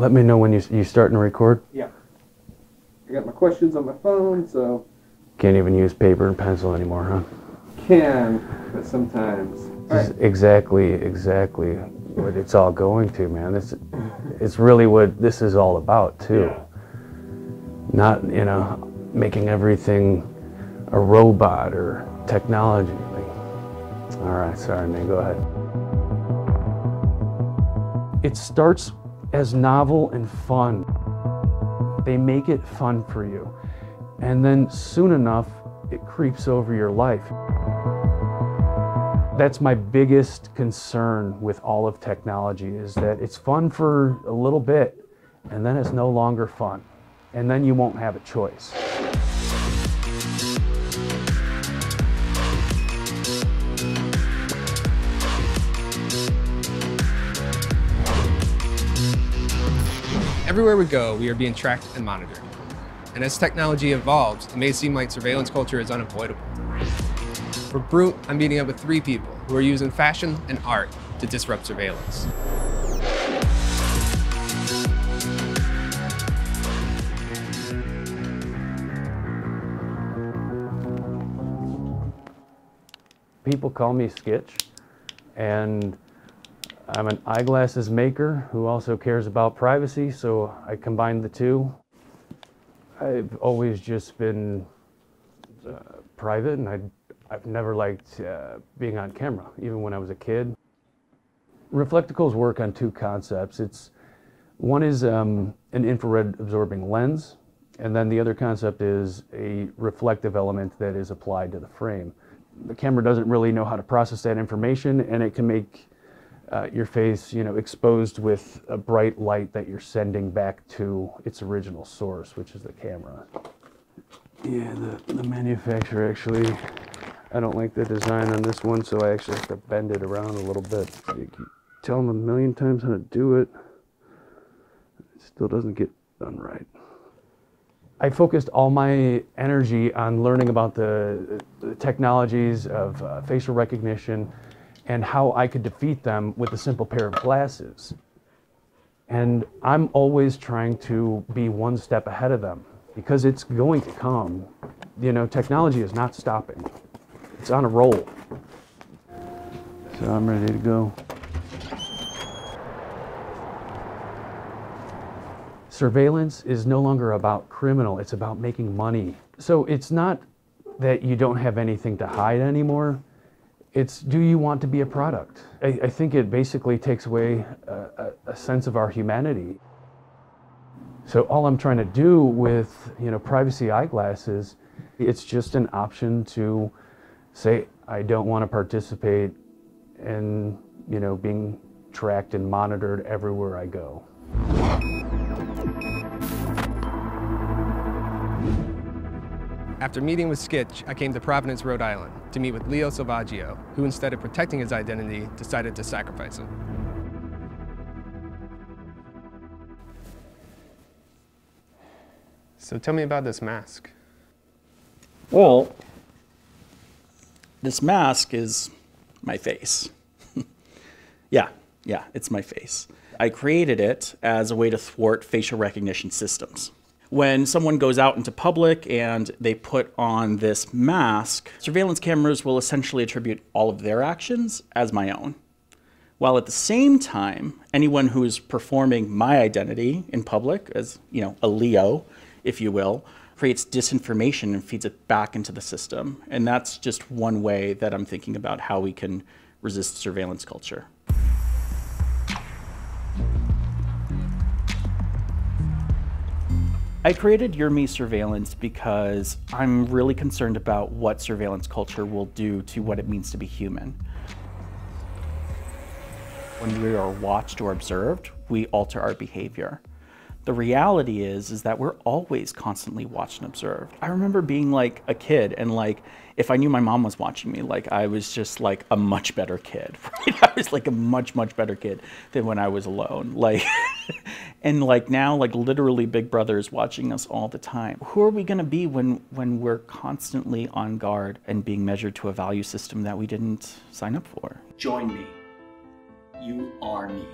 Let me know when you you starting to record. Yeah. I got my questions on my phone, so Can't even use paper and pencil anymore, huh? can, but sometimes. Right. exactly, exactly what it's all going to, man. This, it's really what this is all about too. Not, you know, making everything a robot or technology. All right, sorry, man. Go ahead. It starts as novel and fun. They make it fun for you, and then soon enough, it creeps over your life. That's my biggest concern with all of technology is that it's fun for a little bit and then it's no longer fun. And then you won't have a choice. Everywhere we go, we are being tracked and monitored. And as technology evolves, it may seem like surveillance culture is unavoidable. For Brut, I'm meeting up with three people who are using fashion and art to disrupt surveillance. People call me Skitch, and I'm an eyeglasses maker who also cares about privacy, so I combined the two. I've always just been uh, private, and I, I've never liked uh, being on camera, even when I was a kid. Reflectacles work on two concepts. It's one is um, an infrared absorbing lens, and then the other concept is a reflective element that is applied to the frame. The camera doesn't really know how to process that information, and it can make uh, your face, you know, exposed with a bright light that you're sending back to its original source, which is the camera. Yeah, the, the manufacturer actually, I don't like the design on this one, so I actually have to bend it around a little bit. You tell them a million times how to do it. It still doesn't get done right. I focused all my energy on learning about the, the technologies of uh, facial recognition and how I could defeat them with a simple pair of glasses. And I'm always trying to be one step ahead of them because it's going to come. You know, technology is not stopping, it's on a roll. So I'm ready to go. surveillance is no longer about criminal, it's about making money. So it's not that you don't have anything to hide anymore. It's do you want to be a product? I, I think it basically takes away a, a, sense of our humanity. So all I'm trying to do with you know privacy eyeglasses, it's just an option to say I don't want to participate in you know being tracked and monitored everywhere I go. After meeting with Skitch, I came to Providence, Rhode Island to meet with Leo Selvaggio, who instead of protecting his identity, decided to sacrifice it. So tell me about this mask. Well, this mask is my face. yeah, yeah, it's my face. I created it as a way to thwart facial recognition systems. When someone goes out into public and they put on this mask, surveillance cameras will essentially attribute all of their actions as my own. While at the same time, anyone who is performing my identity in public as, you know, a Leo, if you will, creates disinformation and feeds it back into the system. And that's just one way that I'm thinking about how we can resist surveillance culture. I created Your Me Surveillance because I'm really concerned about what surveillance culture will do to what it means to be human. When we are watched or observed, we alter our behavior. The reality is, is that we're always constantly watched and observed. I remember being like a kid and like, if I knew my mom was watching me, like I was just like a much better kid. Right? I was like a much, much better kid than when I was alone. Like, and like now, like literally Big Brother is watching us all the time. Who are we gonna be when, when we're constantly on guard and being measured to a value system that we didn't sign up for? Join me. You are me.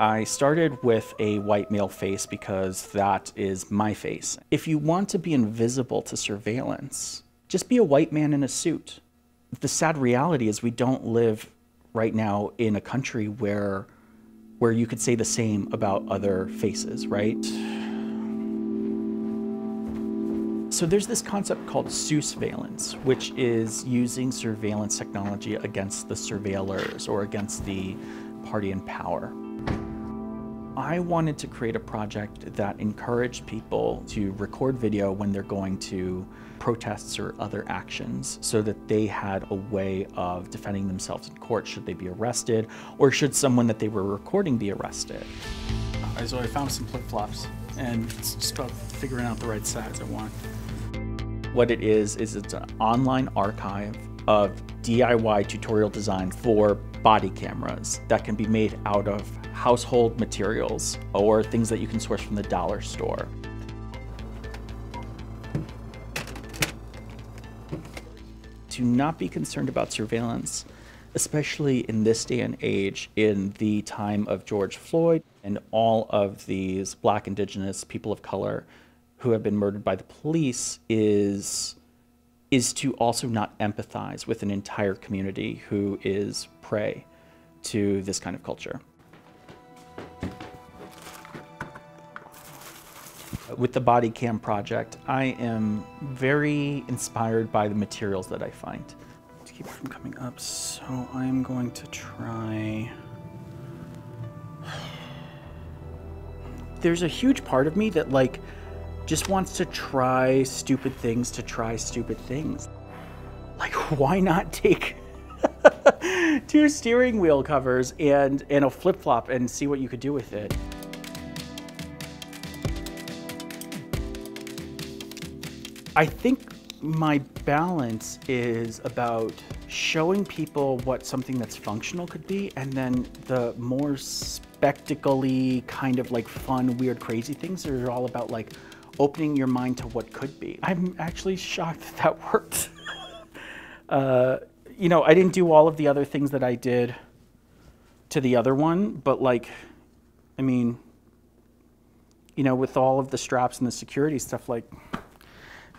I started with a white male face because that is my face. If you want to be invisible to surveillance, just be a white man in a suit. The sad reality is we don't live right now in a country where where you could say the same about other faces, right? So there's this concept called sousveillance, which is using surveillance technology against the surveillors or against the party in power. I wanted to create a project that encouraged people to record video when they're going to protests or other actions so that they had a way of defending themselves in court should they be arrested or should someone that they were recording be arrested. So I found some flip-flops and it's just about figuring out the right size I want. What it is, is it's an online archive of DIY tutorial design for body cameras that can be made out of household materials or things that you can source from the dollar store. To not be concerned about surveillance, especially in this day and age, in the time of George Floyd and all of these black, indigenous, people of color who have been murdered by the police, is is to also not empathize with an entire community who is prey to this kind of culture. With the body cam project, I am very inspired by the materials that I find. To keep it from coming up, so I'm going to try. There's a huge part of me that like just wants to try stupid things to try stupid things. Like why not take two steering wheel covers and, and a flip-flop and see what you could do with it. I think my balance is about showing people what something that's functional could be and then the more spectacle kind of like fun, weird, crazy things are all about like opening your mind to what could be. I'm actually shocked that that worked. uh, you know, I didn't do all of the other things that I did to the other one, but like, I mean, you know, with all of the straps and the security stuff, like,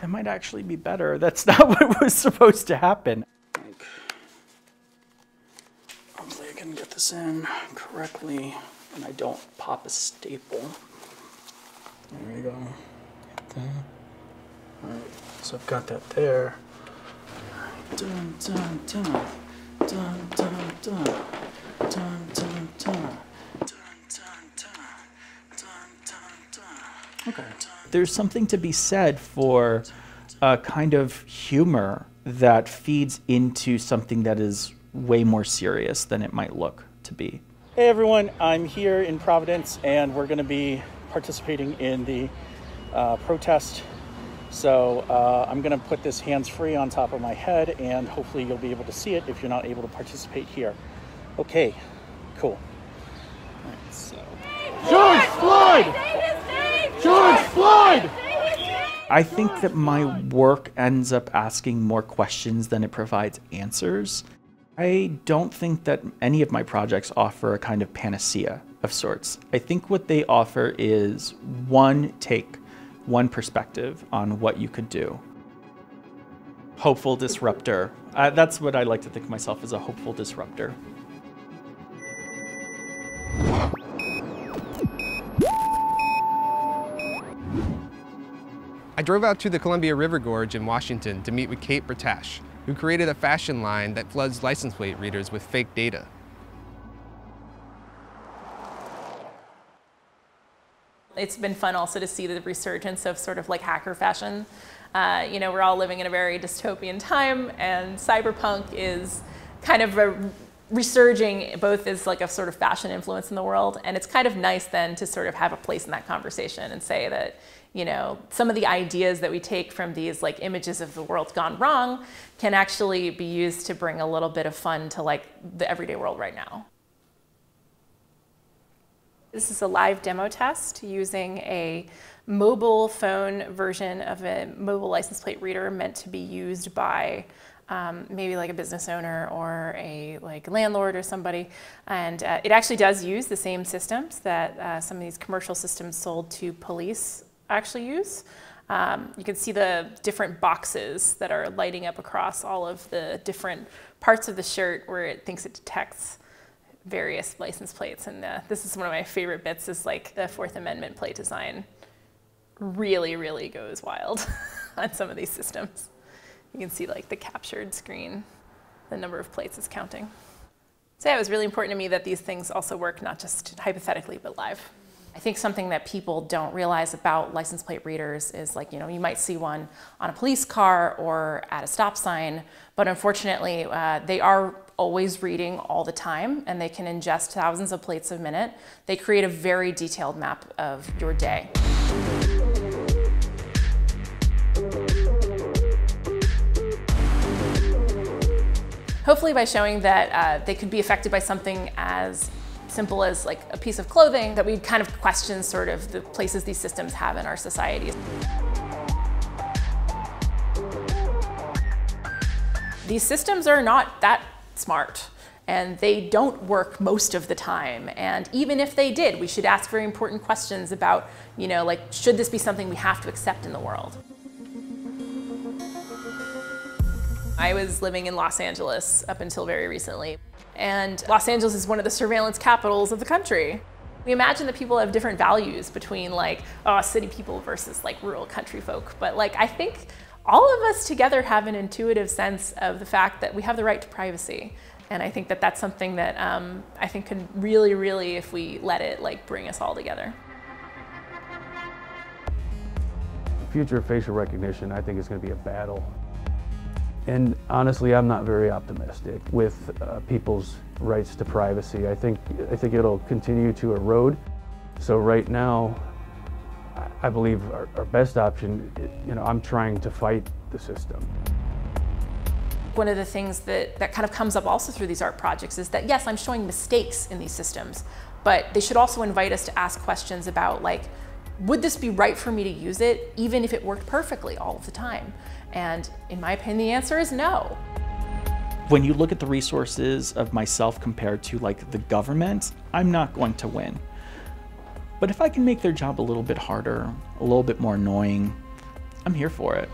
that might actually be better. That's not what was supposed to happen. Hopefully I can get this in correctly and I don't pop a staple. There we go. All right, so I've got that there. Dun, dun, dun. Dun, dun, dun. Dun, dun, dun. Okay. There's something to be said for a kind of humor that feeds into something that is way more serious than it might look to be. Hey everyone, I'm here in Providence and we're going to be participating in the uh, protest so uh, I'm gonna put this hands-free on top of my head and hopefully you'll be able to see it if you're not able to participate here. Okay, cool. Right, so. George Floyd! George Floyd! I think that my work ends up asking more questions than it provides answers. I don't think that any of my projects offer a kind of panacea of sorts. I think what they offer is one take one perspective on what you could do. Hopeful disruptor. Uh, that's what I like to think of myself as a hopeful disruptor. Drove out to the Columbia River Gorge in Washington to meet with Kate Bertash, who created a fashion line that floods license plate readers with fake data. It's been fun also to see the resurgence of sort of like hacker fashion. Uh, you know, we're all living in a very dystopian time, and cyberpunk is kind of a resurging both as like a sort of fashion influence in the world, and it's kind of nice then to sort of have a place in that conversation and say that you know some of the ideas that we take from these like images of the world gone wrong can actually be used to bring a little bit of fun to like the everyday world right now. This is a live demo test using a mobile phone version of a mobile license plate reader meant to be used by um, maybe like a business owner or a like landlord or somebody, and uh, it actually does use the same systems that uh, some of these commercial systems sold to police actually use. Um, you can see the different boxes that are lighting up across all of the different parts of the shirt where it thinks it detects various license plates. And uh, this is one of my favorite bits is like the Fourth Amendment plate design really, really goes wild on some of these systems. You can see like the captured screen, the number of plates is counting. So yeah, it was really important to me that these things also work not just hypothetically, but live. I think something that people don't realize about license plate readers is like, you know, you might see one on a police car or at a stop sign, but unfortunately, uh, they are always reading all the time and they can ingest thousands of plates a minute. They create a very detailed map of your day. Hopefully by showing that uh, they could be affected by something as simple as like a piece of clothing, that we kind of question sort of the places these systems have in our society. These systems are not that smart and they don't work most of the time. And even if they did, we should ask very important questions about, you know, like, should this be something we have to accept in the world? I was living in Los Angeles up until very recently. And Los Angeles is one of the surveillance capitals of the country. We imagine that people have different values between like, oh, city people versus like rural country folk. But like, I think all of us together have an intuitive sense of the fact that we have the right to privacy. And I think that that's something that um, I think can really, really, if we let it, like bring us all together. The future of facial recognition, I think, is going to be a battle and honestly, I'm not very optimistic with uh, people's rights to privacy. I think, I think it'll continue to erode. So right now, I believe our, our best option, you know, I'm trying to fight the system. One of the things that, that kind of comes up also through these art projects is that, yes, I'm showing mistakes in these systems, but they should also invite us to ask questions about like, would this be right for me to use it even if it worked perfectly all of the time? And in my opinion, the answer is no. When you look at the resources of myself compared to like the government, I'm not going to win. But if I can make their job a little bit harder, a little bit more annoying, I'm here for it.